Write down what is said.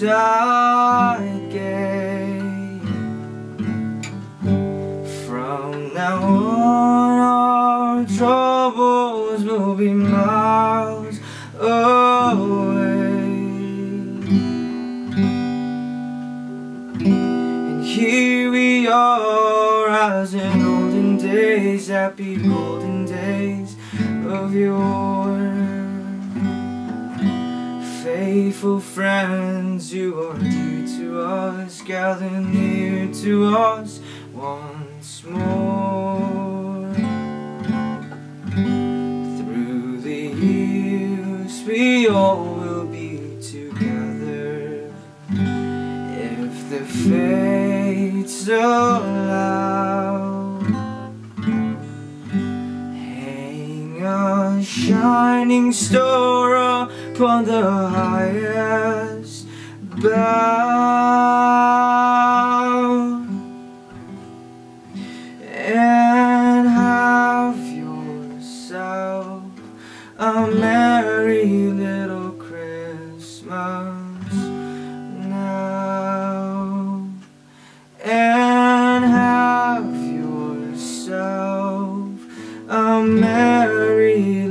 Yuletide gay. From now on, our troubles will be miles away. And here we are, as in olden days, happy golden days of yore. Faithful friends, you are dear to us, gather near to us once more. Through the years, we all will be together if the fates allow. Shining star upon the highest bough. And have yourself a merry little Christmas now. And have yourself a merry